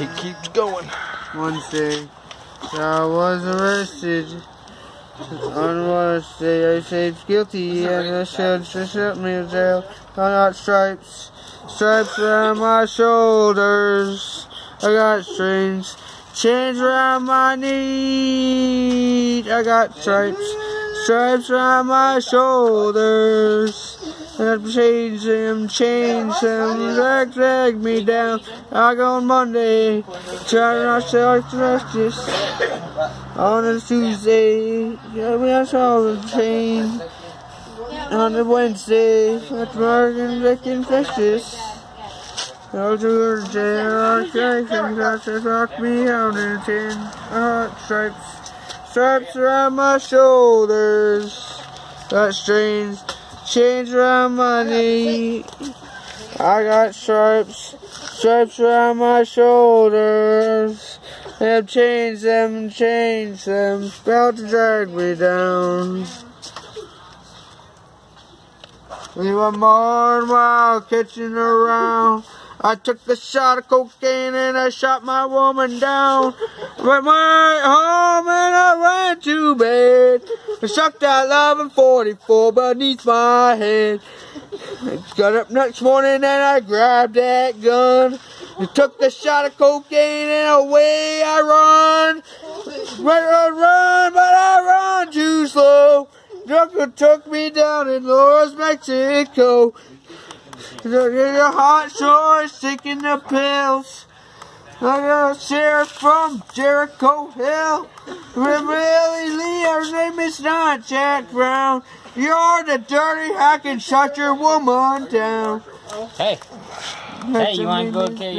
He keeps going. Wednesday, I was arrested. On Wednesday, I said guilty and I to shut me in jail. I got stripes, stripes around my shoulders. I got strings, chains around my knees. I got stripes, stripes around my shoulders. And change them, change them, drag, drag me down. I go on Monday, try not to justice. On a Tuesday, yeah, we have all the chain. On a Wednesday, at Morgan, Vic, and Festus. Go to the jail, station, got to lock me out in ten. Hot stripes, stripes around my shoulders. Got strings. Chains around my knee. I got stripes, stripes around my shoulders. They have changed them changed them about to drag me down. We were more while catching around. I took a shot of cocaine and I shot my woman down. Went my home and I ran to bed. Sucked that love in 44 beneath my head. Got up next morning and I grabbed that gun. I took a shot of cocaine and away I run. Run, run, run, but I run too slow. Drucker took me down in Loras, Mexico. The hot shores taking the pills. I got a sheriff from Jericho Hill. We're Really, Her name is not Jack Brown. You're the dirty hack and shut your woman down. Hey, hey, you want to go karaoke?